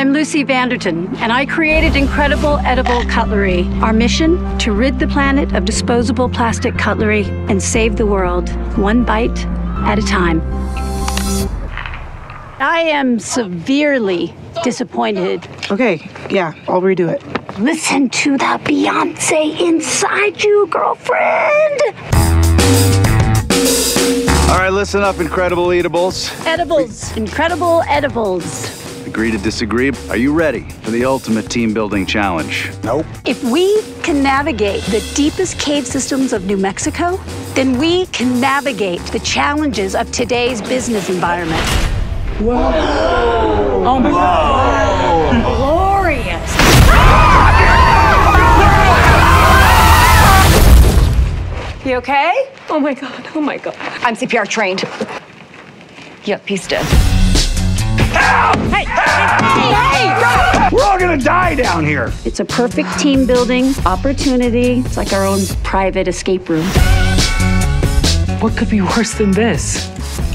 I'm Lucy Vanderton, and I created Incredible Edible Cutlery. Our mission to rid the planet of disposable plastic cutlery and save the world, one bite at a time. I am severely disappointed. Okay, yeah, I'll redo it. Listen to the Beyonce inside you, girlfriend. All right, listen up, incredible eatables. Edibles, incredible edibles. Agree to disagree. Are you ready for the ultimate team building challenge? Nope. If we can navigate the deepest cave systems of New Mexico, then we can navigate the challenges of today's business environment. Whoa! Oh my God! Glorious! You okay? Oh my god, oh my god. I'm CPR trained. Yep, he's dead. Hey! Hey! Hey! We're all gonna die down here. It's a perfect team building opportunity. It's like our own private escape room. What could be worse than this?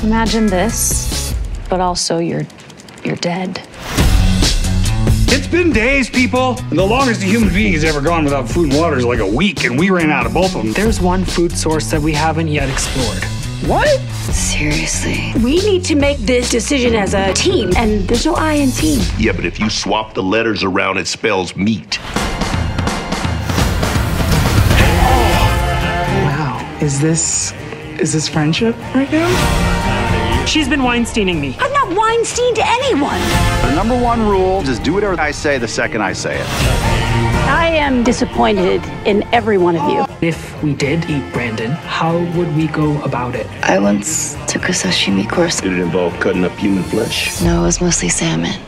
Imagine this, but also you're you're dead. It's been days, people. And the longest a human being has ever gone without food and water is like a week, and we ran out of both of them. There's one food source that we haven't yet explored. What? Seriously. We need to make this decision as a team, and there's no I in team. Yeah, but if you swap the letters around, it spells meat. Wow, is this is this friendship right now? She's been Weinsteining me. I'm not Weinstein to anyone. The number one rule is do whatever I say the second I say it. I am disappointed in every one of you. If we did eat Brandon, how would we go about it? I once took a sashimi course. Did it involve cutting up human flesh? No, it was mostly salmon.